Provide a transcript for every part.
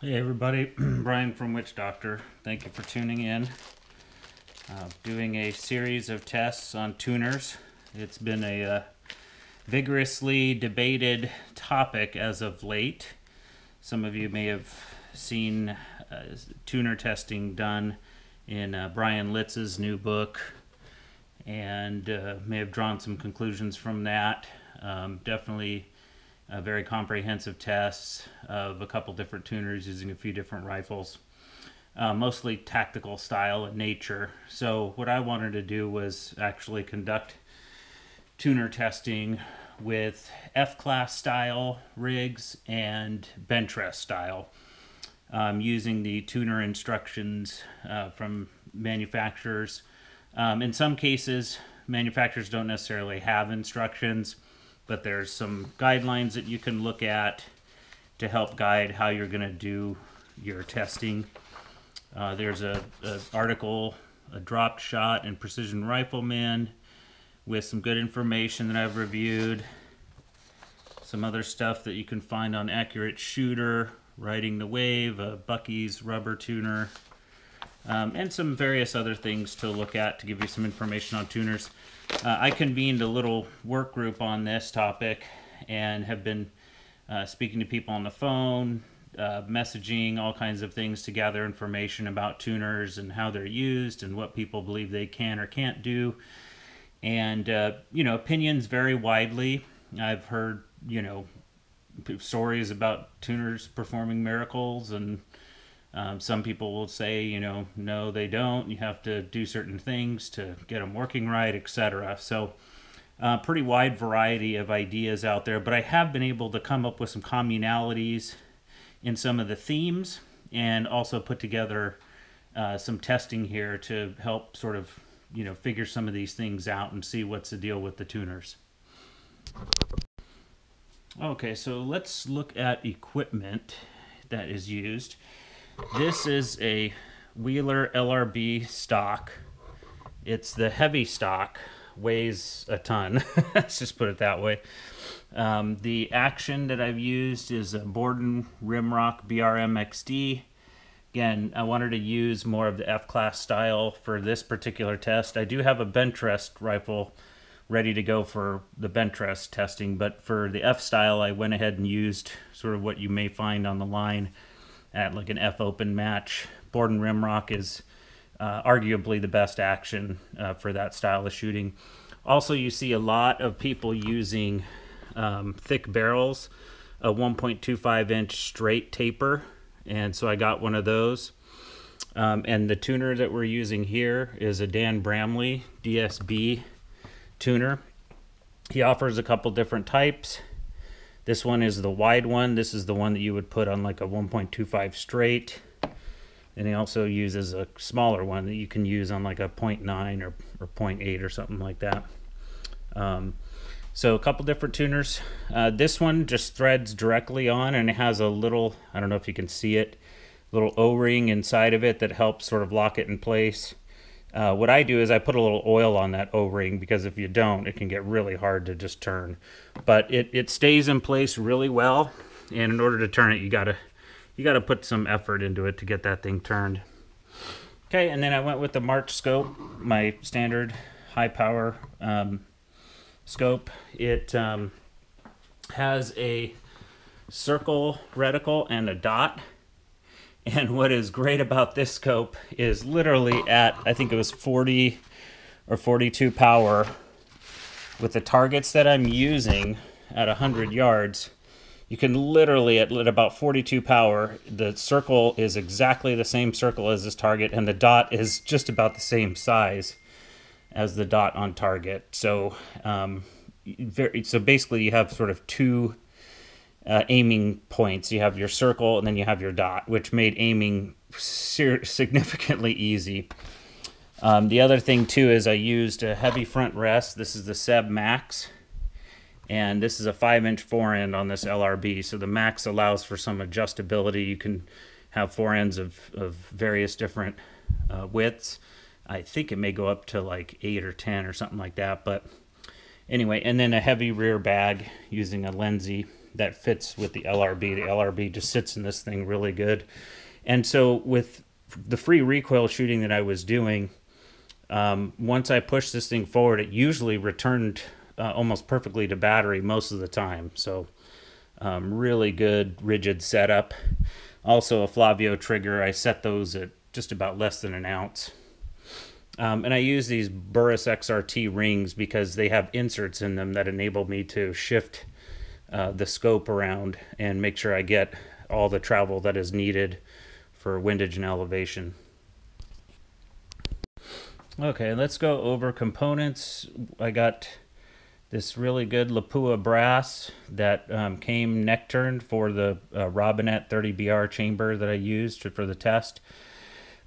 Hey everybody, Bryan from Witch Doctor. Thank you for tuning in. Uh, doing a series of tests on tuners. It's been a uh, vigorously debated topic as of late. Some of you may have seen uh, tuner testing done in uh, Bryan Litz's new book and uh, may have drawn some conclusions from that. Um, definitely uh, very comprehensive tests of a couple different tuners using a few different rifles, uh, mostly tactical style in nature. So, what I wanted to do was actually conduct tuner testing with F class style rigs and bench rest style. Um, using the tuner instructions uh, from manufacturers. Um, in some cases, manufacturers don't necessarily have instructions but there's some guidelines that you can look at to help guide how you're going to do your testing. Uh, there's a, a, article, a dropped shot and precision rifleman, with some good information that I've reviewed. Some other stuff that you can find on Accurate Shooter, Riding the Wave, a Bucky's rubber tuner, um, and some various other things to look at to give you some information on tuners. Uh, I convened a little work group on this topic and have been uh, speaking to people on the phone, uh, messaging, all kinds of things to gather information about tuners and how they're used and what people believe they can or can't do. And, uh, you know, opinions vary widely. I've heard, you know, stories about tuners performing miracles and um, some people will say, you know, no, they don't. You have to do certain things to get them working right, etc. So, uh, pretty wide variety of ideas out there, but I have been able to come up with some communalities in some of the themes and also put together uh, some testing here to help sort of, you know, figure some of these things out and see what's the deal with the tuners. Okay, so let's look at equipment that is used. This is a Wheeler LRB stock. It's the heavy stock, weighs a ton. Let's just put it that way. Um, the action that I've used is a Borden Rimrock BRM XD. Again, I wanted to use more of the F class style for this particular test. I do have a bench rest rifle ready to go for the bench rest testing, but for the F style, I went ahead and used sort of what you may find on the line at like an F Open match. Borden Rimrock is uh, arguably the best action uh, for that style of shooting. Also, you see a lot of people using um, thick barrels, a 1.25 inch straight taper, and so I got one of those. Um, and the tuner that we're using here is a Dan Bramley DSB tuner. He offers a couple different types. This one is the wide one. This is the one that you would put on like a 1.25 straight. And he also uses a smaller one that you can use on like a 0.9 or, or 0.8 or something like that. Um, so a couple different tuners. Uh, this one just threads directly on and it has a little, I don't know if you can see it, little O-ring inside of it that helps sort of lock it in place. Uh, what I do is I put a little oil on that O-ring because if you don't, it can get really hard to just turn. But it, it stays in place really well, and in order to turn it, you gotta you gotta put some effort into it to get that thing turned. Okay, and then I went with the March scope, my standard high power um, scope. It um, has a circle reticle and a dot and what is great about this scope is literally at, I think it was 40 or 42 power with the targets that I'm using at 100 yards, you can literally at, about 42 power, the circle is exactly the same circle as this target, and the dot is just about the same size as the dot on target. So, um, very, so basically, you have sort of two uh, aiming points. You have your circle and then you have your dot, which made aiming significantly easy. Um, the other thing too is I used a heavy front rest. This is the Seb Max, and this is a five inch forend on this LRB. So the Max allows for some adjustability. You can have forends of, of various different uh, widths. I think it may go up to like eight or 10 or something like that. But anyway, and then a heavy rear bag using a Lenzi that fits with the LRB. The LRB just sits in this thing really good. And so with the free recoil shooting that I was doing, um, once I pushed this thing forward, it usually returned uh, almost perfectly to battery most of the time. So um, really good rigid setup. Also a Flavio trigger. I set those at just about less than an ounce. Um, and I use these Burris XRT rings because they have inserts in them that enable me to shift uh, the scope around and make sure I get all the travel that is needed for windage and elevation. Okay, let's go over components. I got this really good Lapua brass that um, came neck turned for the uh, Robinet 30BR chamber that I used for the test.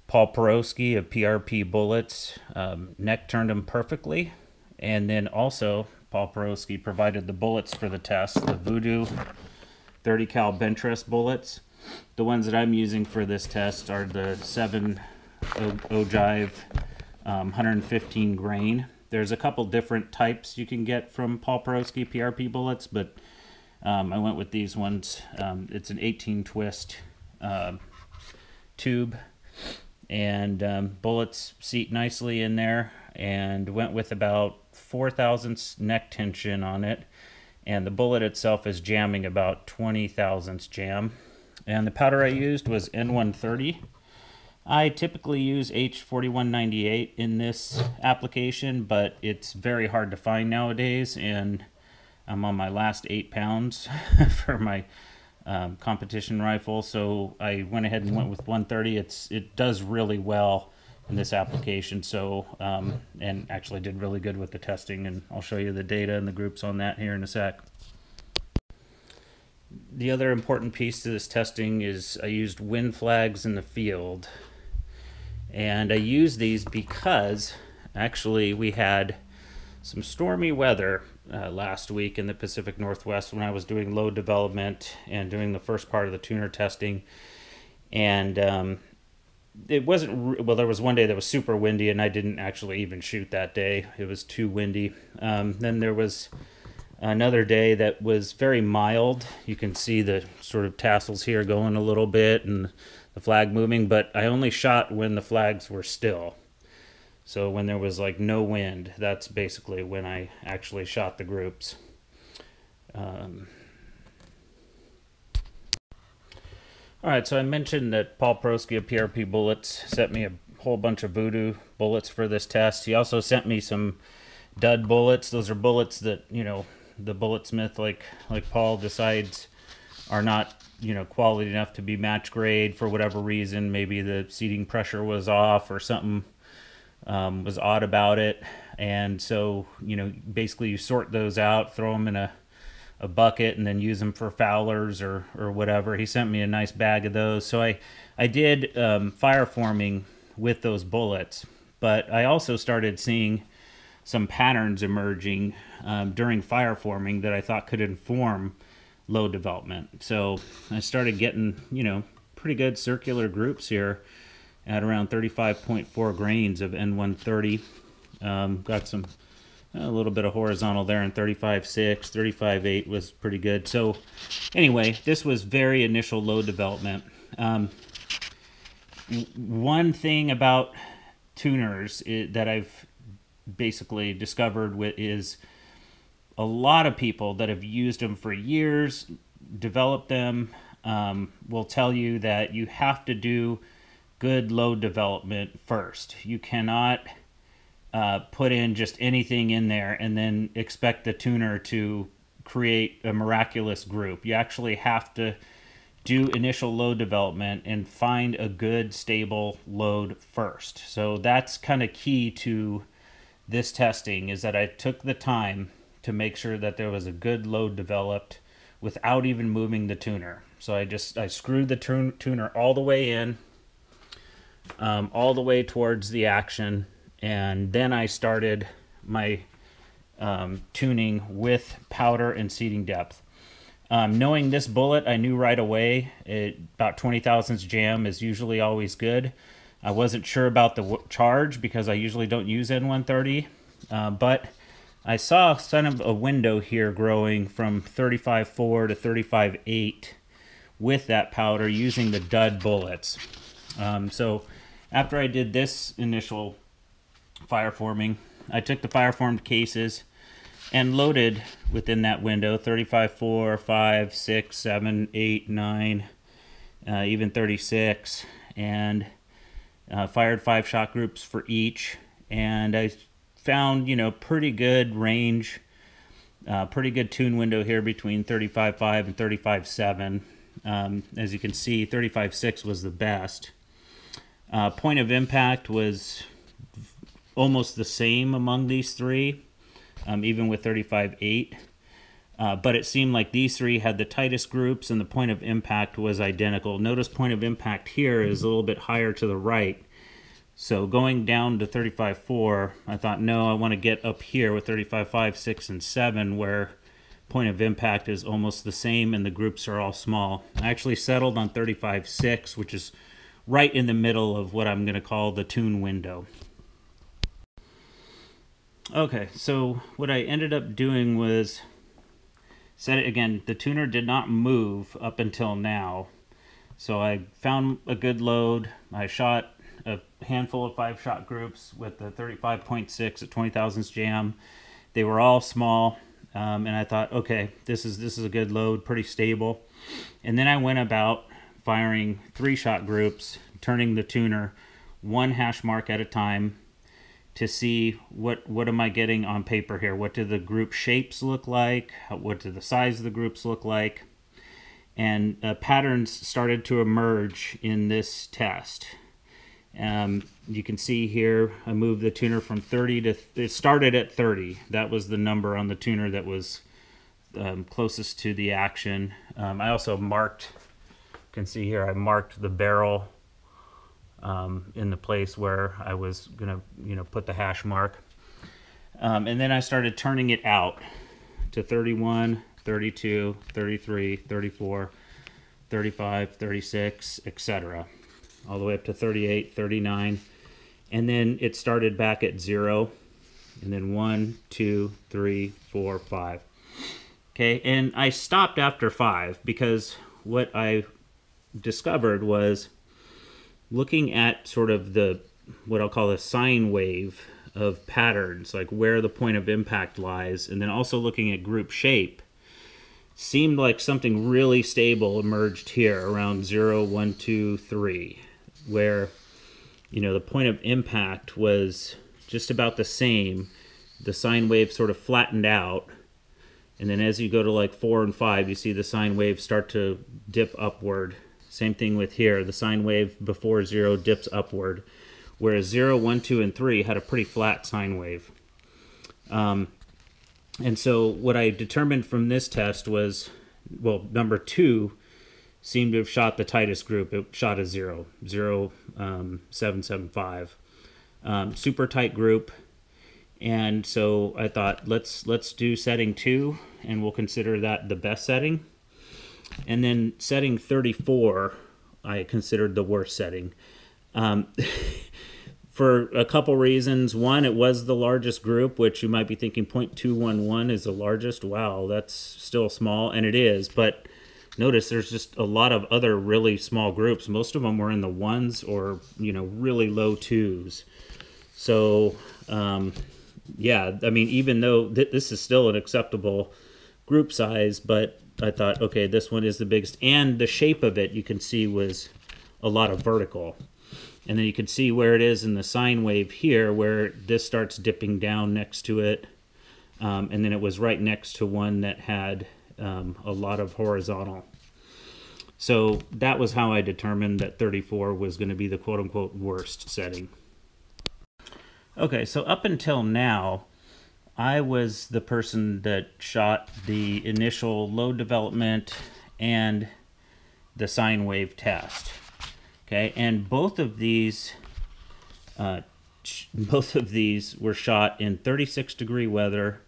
Paul Porosky of PRP Bullets um, neck turned them perfectly. And then also, Paul Porosky provided the bullets for the test, the Voodoo 30 cal bench rest bullets. The ones that I'm using for this test are the 7 Ogive um, 115 grain. There's a couple different types you can get from Paul Porosky PRP bullets, but um, I went with these ones. Um, it's an 18 twist uh, tube, and um, bullets seat nicely in there, and went with about 4 thousandths neck tension on it. And the bullet itself is jamming about 20 thousandths jam. And the powder I used was N130. I typically use H4198 in this application, but it's very hard to find nowadays, and I'm on my last eight pounds for my um, competition rifle, so I went ahead and went with 130. It's It does really well in this application, so um, and actually did really good with the testing, and I'll show you the data and the groups on that here in a sec the other important piece to this testing is I used wind flags in the field. And I used these because actually we had some stormy weather uh, last week in the Pacific Northwest when I was doing load development and doing the first part of the tuner testing. And um, it wasn't, well, there was one day that was super windy and I didn't actually even shoot that day. It was too windy. Um, then there was another day that was very mild. You can see the sort of tassels here going a little bit and the flag moving, but I only shot when the flags were still. So when there was like no wind, that's basically when I actually shot the groups. Um, all right, so I mentioned that Paul Porosky of PRP Bullets sent me a whole bunch of voodoo bullets for this test. He also sent me some dud bullets. Those are bullets that, you know, the bulletsmith like like Paul decides are not you know quality enough to be match grade for whatever reason maybe the seating pressure was off or something um, was odd about it and so you know basically you sort those out throw them in a, a bucket and then use them for foulers or or whatever he sent me a nice bag of those so i i did um, fire forming with those bullets but i also started seeing some patterns emerging um, during fire forming that I thought could inform load development. So I started getting, you know, pretty good circular groups here at around 35.4 grains of N130. Um, got some, a little bit of horizontal there and 35.6, 35.8 was pretty good. So anyway, this was very initial load development. Um, one thing about tuners that I've basically discovered with is a lot of people that have used them for years, developed them, um, will tell you that you have to do good load development first. You cannot uh, put in just anything in there and then expect the tuner to create a miraculous group. You actually have to do initial load development and find a good stable load first. So that's kind of key to this testing is that I took the time to make sure that there was a good load developed without even moving the tuner. So I just I screwed the tun- tuner all the way in, um, all the way towards the action, and then I started my um, tuning with powder and seating depth. Um, knowing this bullet, I knew right away it, about 20 thousandths jam is usually always good. I wasn't sure about the charge because I usually don't use N130, uh, but I saw kind of a window here growing from 35.4 to 35.8 with that powder using the dud bullets. Um, so after I did this initial fire forming, I took the fire formed cases and loaded within that window 35, 4, 5, 6, 7, 8, 9, uh, even 36, and uh, fired five shot groups for each. And I found, you know, pretty good range, uh, pretty good tune window here between 35.5 and 35.7. Um, as you can see, 35.6 was the best. Uh, point of impact was almost the same among these three, um, even with 35.8. Uh, but it seemed like these three had the tightest groups and the point of impact was identical. Notice point of impact here is a little bit higher to the right so going down to 35.4, I thought, no, I want to get up here with 35.5, 6, and 7, where point of impact is almost the same and the groups are all small. I actually settled on 35.6, which is right in the middle of what I'm going to call the tune window. Okay, so what I ended up doing was set it again. The tuner did not move up until now. So I found a good load. I shot a handful of five shot groups with the 35.6 at 20 thousandths jam. They were all small, um, and I thought, okay, this is this is a good load, pretty stable. And then I went about firing three shot groups, turning the tuner one hash mark at a time to see what what am I getting on paper here. What do the group shapes look like? What do the size of the groups look like? And uh, patterns started to emerge in this test. Um, you can see here, I moved the tuner from 30 to, it started at 30. That was the number on the tuner that was um, closest to the action. Um, I also marked, you can see here, I marked the barrel um, in the place where I was gonna, you know, put the hash mark. Um, and then I started turning it out to 31, 32, 33, 34, 35, 36, etc all the way up to 38, 39. And then it started back at zero. And then one, two, three, four, five. Okay, and I stopped after five because what I discovered was looking at sort of the what I'll call a sine wave of patterns, like where the point of impact lies, and then also looking at group shape seemed like something really stable emerged here around 0, 1, 2, 3 where you know the point of impact was just about the same. The sine wave sort of flattened out and then as you go to like four and five you see the sine wave start to dip upward same thing with here the sine wave before zero dips upward whereas zero one two and three had a pretty flat sine wave um, and so what i determined from this test was well number two seemed to have shot the tightest group. It shot a zero, zero, um, seven, seven, five. Um, super tight group, and so I thought let's let's do setting two, and we'll consider that the best setting. And then setting 34, I considered the worst setting. Um, for a couple reasons. One, it was the largest group, which you might be thinking 0.211 is the largest. Wow, that's still small, and it is, but notice there's just a lot of other really small groups. Most of them were in the ones or, you know, really low twos. So, um, yeah, I mean, even though th- this is still an acceptable group size, but I thought, okay, this one is the biggest. And the shape of it, you can see, was a lot of vertical. And then you can see where it is in the sine wave here, where this starts dipping down next to it. Um, and then it was right next to one that had um, a lot of horizontal. So that was how I determined that 34 was going to be the quote unquote worst setting. Okay, so up until now, I was the person that shot the initial load development and the sine wave test. Okay, and both of these, uh, both of these were shot in 36 degree weather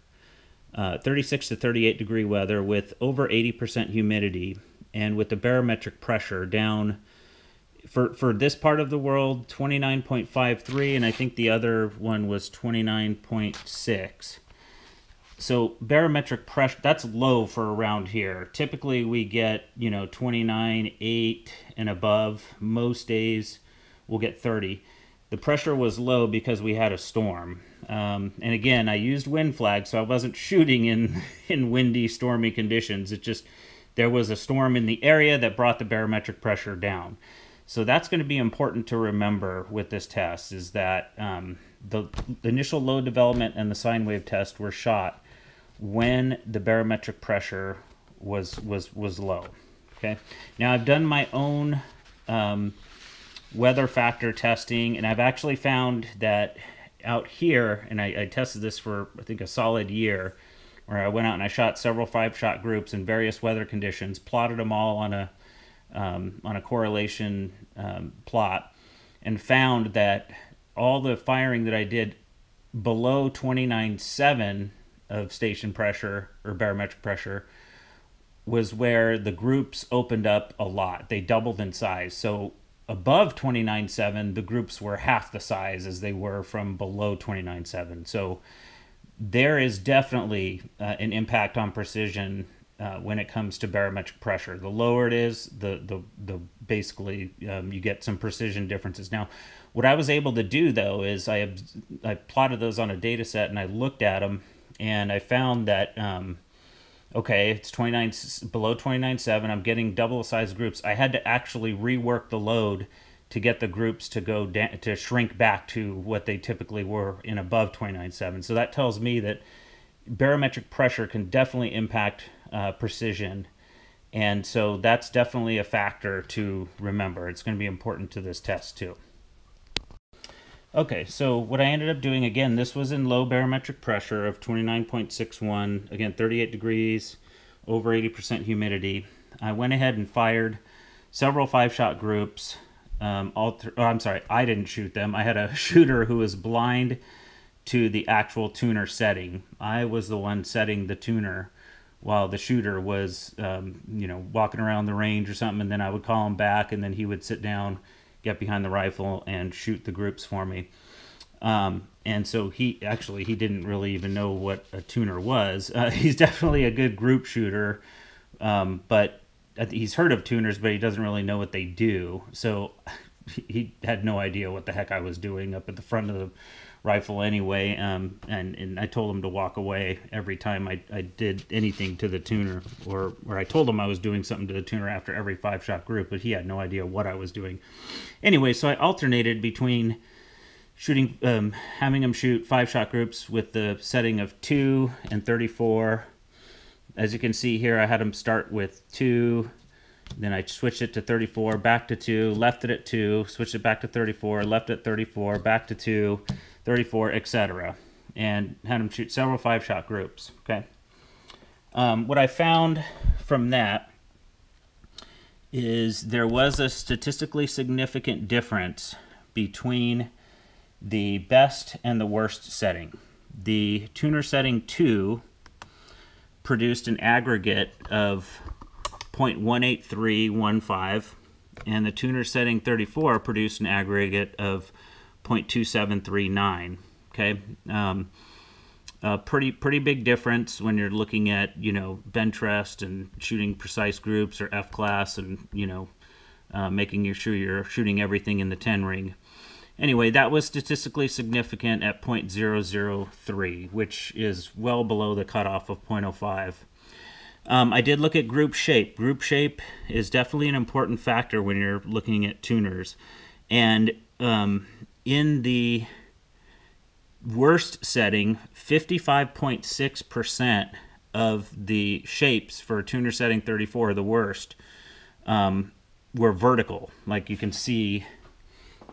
uh, 36 to 38 degree weather with over 80% humidity and with the barometric pressure down for for this part of the world 29.53 and I think the other one was 29.6 so barometric pressure that's low for around here. Typically we get you know 29 8 and above. Most days we'll get 30 the pressure was low because we had a storm. Um, and again i used wind flag so i wasn't shooting in in windy stormy conditions. It just there was a storm in the area that brought the barometric pressure down. So that's going to be important to remember with this test is that um, the initial load development and the sine wave test were shot when the barometric pressure was was was low. Okay. Now I've done my own um, weather factor testing, and I've actually found that out here, and I, I, tested this for I think a solid year, where I went out and I shot several five shot groups in various weather conditions, plotted them all on a um, on a correlation um, plot, and found that all the firing that I did below 29.7 of station pressure or barometric pressure was where the groups opened up a lot. They doubled in size. So above 29.7, the groups were half the size as they were from below 29.7. So there is definitely uh, an impact on precision uh, when it comes to barometric pressure. The lower it is, the the the basically um, you get some precision differences. Now, what I was able to do though is I I plotted those on a data set and I looked at them and I found that um, okay, it's 29 below 29.7. I'm getting double size groups. I had to actually rework the load to get the groups to go da- to shrink back to what they typically were in above 29.7. So that tells me that barometric pressure can definitely impact uh, precision. And so that's definitely a factor to remember. It's going to be important to this test too. Okay, so what I ended up doing again, this was in low barometric pressure of 29.61, again 38 degrees, over 80% humidity. I went ahead and fired several five shot groups. Um, all oh, I'm sorry, I didn't shoot them. I had a shooter who was blind to the actual tuner setting. I was the one setting the tuner while the shooter was, um, you know, walking around the range or something, and then I would call him back, and then he would sit down get behind the rifle and shoot the groups for me. Um, and so he actually he didn't really even know what a tuner was. Uh, he's definitely a good group shooter, um, but he's heard of tuners, but he doesn't really know what they do. So he had no idea what the heck I was doing up at the front of the rifle anyway. Um, and, and I told him to walk away every time I, I did anything to the tuner, or, or I told him I was doing something to the tuner after every five shot group, but he had no idea what I was doing. Anyway, so I alternated between shooting, um, having him shoot five shot groups with the setting of two and 34. As you can see here, I had him start with two, then I switched it to 34, back to 2, left it at 2, switched it back to 34, left it at 34, back to 2, 34, etc. And had them shoot several five shot groups. Okay. Um, what I found from that is there was a statistically significant difference between the best and the worst setting. The tuner setting 2 produced an aggregate of 0.18315 and the tuner setting 34 produced an aggregate of 0.2739. Okay, um, a pretty pretty big difference when you're looking at you know bench rest and shooting precise groups or F class and you know uh, making sure you're shooting everything in the 10 ring. Anyway, that was statistically significant at 0.003, which is well below the cutoff of 0.05. Um, I did look at group shape. Group shape is definitely an important factor when you're looking at tuners. And um, in the worst setting, 55.6% of the shapes for tuner setting 34, the worst, um, were vertical. Like you can see,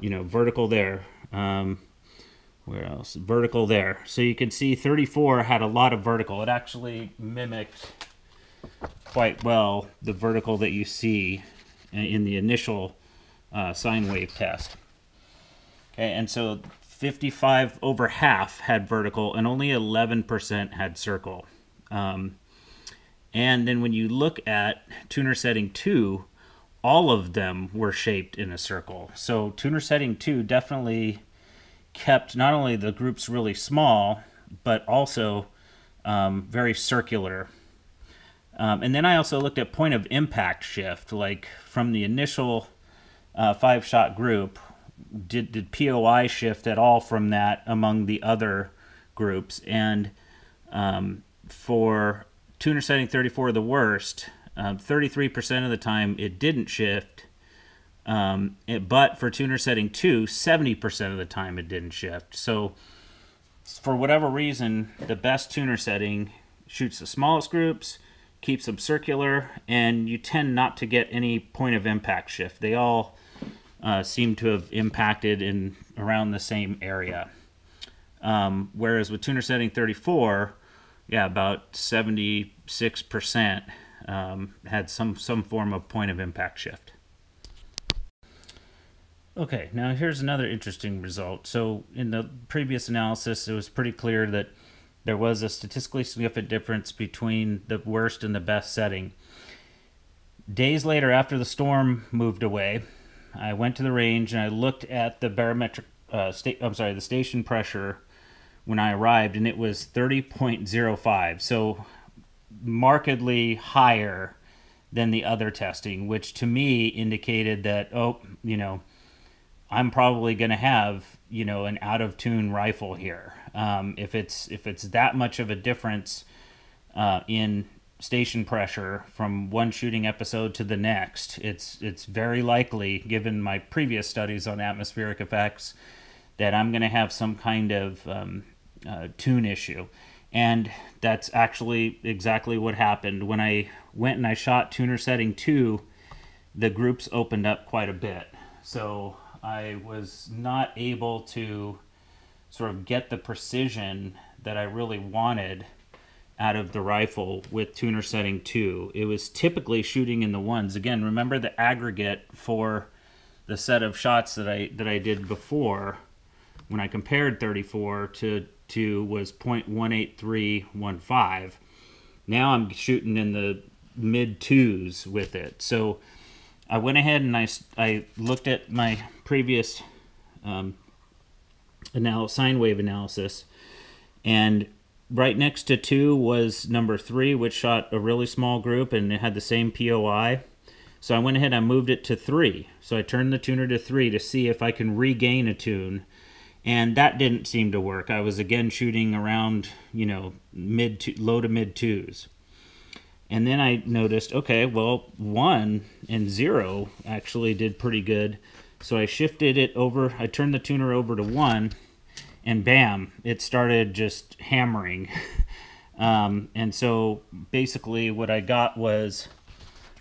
you know, vertical there. Um, where else? Vertical there. So you can see 34 had a lot of vertical. It actually mimicked quite well the vertical that you see in the initial uh, sine wave test. Okay, and so 55 over half had vertical and only 11% had circle. Um, and then when you look at tuner setting 2, all of them were shaped in a circle. So tuner setting 2 definitely kept not only the groups really small, but also um, very circular. Um, and then I also looked at point of impact shift, like from the initial uh, five shot group, did, did POI shift at all from that among the other groups? And um, for tuner setting 34, the worst, um, 33% of the time it didn't shift. Um, it, but for tuner setting 2, 70% of the time it didn't shift. So for whatever reason, the best tuner setting shoots the smallest groups, keeps them circular, and you tend not to get any point of impact shift. They all uh, seem to have impacted in around the same area. Um, whereas with tuner setting 34, yeah, about 76% um, had some, some form of point of impact shift. Okay, now here's another interesting result. So in the previous analysis, it was pretty clear that there was a statistically significant difference between the worst and the best setting. Days later, after the storm moved away, I went to the range and I looked at the barometric, uh, sta- I'm sorry, the station pressure when I arrived, and it was 30.05. So markedly higher than the other testing, which to me indicated that, oh, you know, I'm probably going to have you know an out of tune rifle here. Um, if it's if it's that much of a difference uh, in station pressure from one shooting episode to the next, it's it's very likely, given my previous studies on atmospheric effects, that I'm going to have some kind of um, uh, tune issue. And that's actually exactly what happened. When I went and I shot tuner setting two, the groups opened up quite a bit. So I was not able to sort of get the precision that I really wanted out of the rifle with tuner setting 2. It was typically shooting in the ones. Again, remember the aggregate for the set of shots that I that I did before when I compared 34 to 2 was 0.18315. Now I'm shooting in the mid twos with it. So I went ahead and I, I looked at my previous um, anal- sine wave analysis, and right next to two was number three, which shot a really small group and it had the same POI. So I went ahead and moved it to three. So I turned the tuner to three to see if I can regain a tune. And that didn't seem to work. I was again shooting around, you know, mid to low to mid twos. And then I noticed, okay, well, one and zero actually did pretty good. So I shifted it over, I turned the tuner over to one, and bam, it started just hammering. um, and so basically, what I got was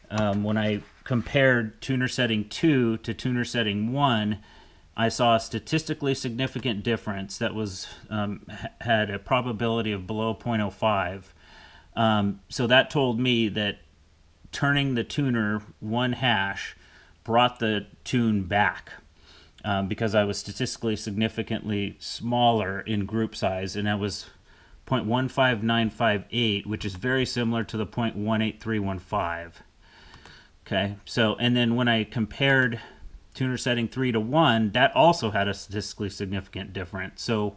um, when I compared tuner setting two to tuner setting one, I saw a statistically significant difference that was um, had a probability of below 0.05 um, so that told me that turning the tuner one hash brought the tune back um, because I was statistically significantly smaller in group size, and that was 0.15958, which is very similar to the 0.18315. Okay, so and then when I compared tuner setting 3 to 1, that also had a statistically significant difference. So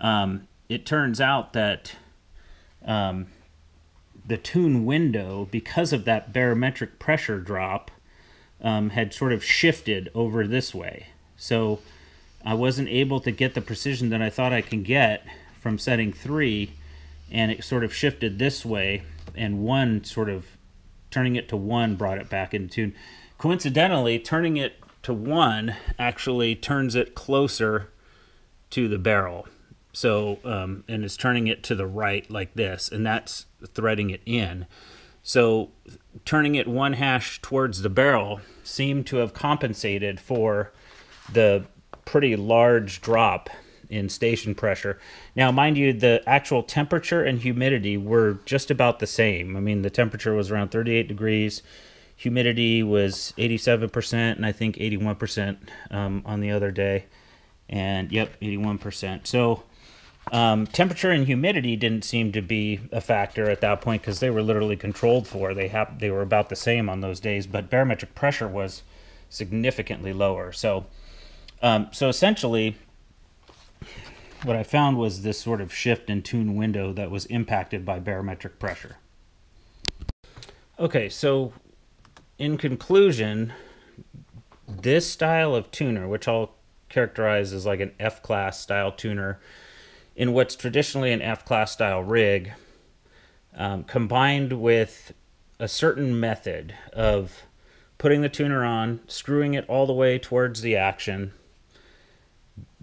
um, it turns out that um, the tune window, because of that barometric pressure drop, um, had sort of shifted over this way. So I wasn't able to get the precision that I thought I can get from setting three, and it sort of shifted this way, and one sort of turning it to one brought it back into tune. Coincidentally, turning it to one actually turns it closer to the barrel. So, um, and it's turning it to the right like this, and that's threading it in. So, turning it one hash towards the barrel seemed to have compensated for the pretty large drop in station pressure. Now, mind you, the actual temperature and humidity were just about the same. I mean, the temperature was around 38 degrees, humidity was 87%, and I think 81% um, on the other day. And yep, 81%. So, um, temperature and humidity didn't seem to be a factor at that point because they were literally controlled for. They have they were about the same on those days, but barometric pressure was significantly lower. So, um, so essentially, what I found was this sort of shift in tune window that was impacted by barometric pressure. Okay, so in conclusion, this style of tuner, which I'll characterize as like an F class style tuner, in what's traditionally an F class style rig, um, combined with a certain method of putting the tuner on, screwing it all the way towards the action,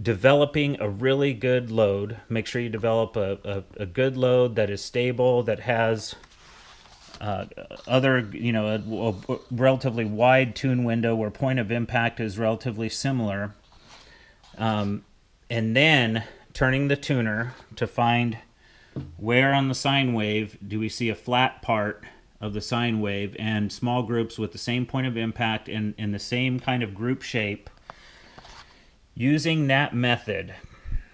developing a really good load. Make sure you develop a, a, a good load that is stable, that has uh, other, you know, a, a, relatively wide tune window where point of impact is relatively similar. Um, and then turning the tuner to find where on the sine wave do we see a flat part of the sine wave and small groups with the same point of impact and in the same kind of group shape. Using that method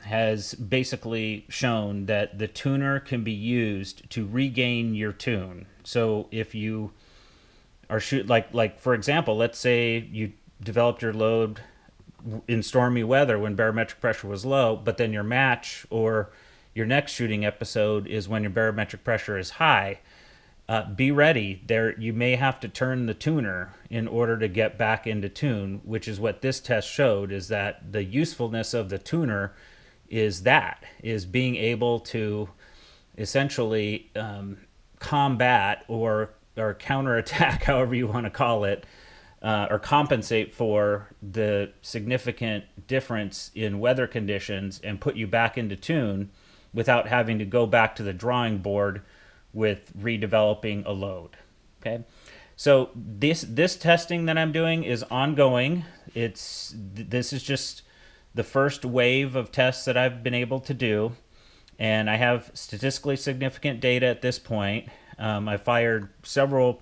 has basically shown that the tuner can be used to regain your tune. So if you are shoot like like for example, let's say you developed your load in stormy weather when barometric pressure was low, but then your match or your next shooting episode is when your barometric pressure is high uh, be ready. There, you may have to turn the tuner in order to get back into tune, which is what this test showed. Is that the usefulness of the tuner is that is being able to essentially um, combat or or counterattack, however you want to call it, uh, or compensate for the significant difference in weather conditions and put you back into tune without having to go back to the drawing board with redeveloping a load. Okay. So this this testing that I'm doing is ongoing. It's this is just the first wave of tests that I've been able to do, and I have statistically significant data at this point. Um, I fired several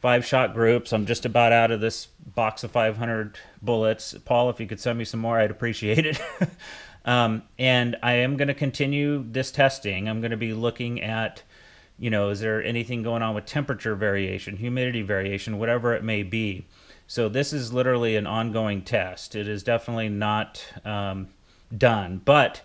five shot groups. I'm just about out of this box of 500 bullets. Paul, if you could send me some more, I'd appreciate it. um, and I am going to continue this testing. I'm going to be looking at you know, is there anything going on with temperature variation, humidity variation, whatever it may be. So this is literally an ongoing test. It is definitely not um, done, but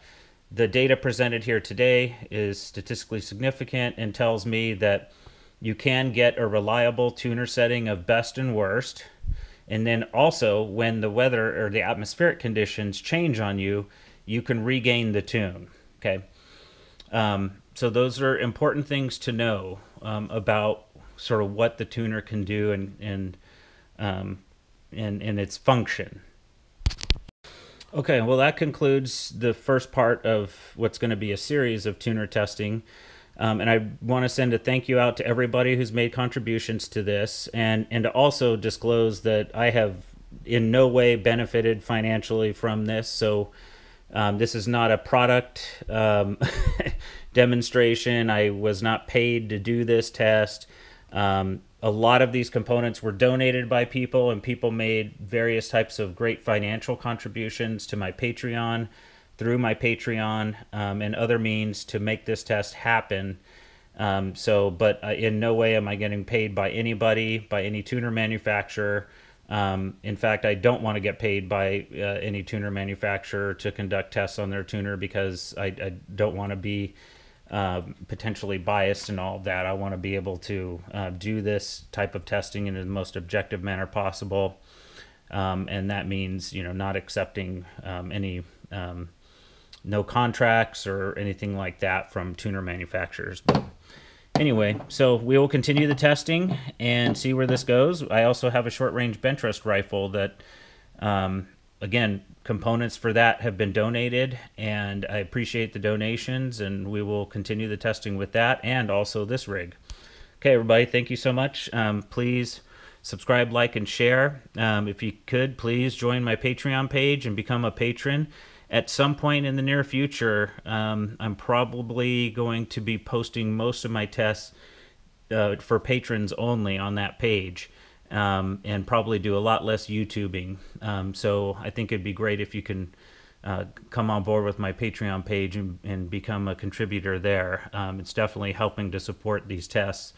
the data presented here today is statistically significant and tells me that you can get a reliable tuner setting of best and worst. And then also, when the weather or the atmospheric conditions change on you, you can regain the tune. Okay. Um, so those are important things to know um, about sort of what the tuner can do and and um, and, and its function. Okay, well that concludes the first part of what's going to be a series of tuner testing. Um, and I want to send a thank you out to everybody who's made contributions to this, and and to also disclose that I have in no way benefited financially from this. So um, this is not a product um, demonstration. I was not paid to do this test. Um, a lot of these components were donated by people, and people made various types of great financial contributions to my Patreon, through my Patreon, um, and other means to make this test happen. Um, so, but uh, in no way am I getting paid by anybody, by any tuner manufacturer. Um, in fact, I don't want to get paid by uh, any tuner manufacturer to conduct tests on their tuner because I, I don't want to be uh, potentially biased and all of that. I want to be able to uh, do this type of testing in the most objective manner possible. Um, and that means, you know, not accepting um, any um, no contracts or anything like that from tuner manufacturers. But Anyway, so we will continue the testing and see where this goes. I also have a short range bench rest rifle that, um, again, components for that have been donated, and I appreciate the donations, and we will continue the testing with that and also this rig. Okay, everybody, thank you so much. Um, please subscribe, like, and share. Um, if you could, please join my Patreon page and become a patron at some point in the near future, um, I'm probably going to be posting most of my tests uh, for patrons only on that page. Um, and probably do a lot less YouTubing. Um, so I think it'd be great if you can uh, come on board with my Patreon page and, and become a contributor there. Um, it's definitely helping to support these tests.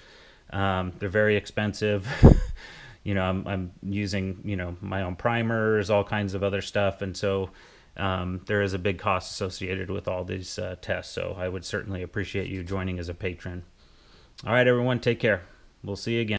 Um, they're very expensive. you know, I'm, I'm using you know my own primers, all kinds of other stuff, and so um, there is a big cost associated with all these uh, tests. So I would certainly appreciate you joining as a patron. All right, everyone, take care. We'll see you again.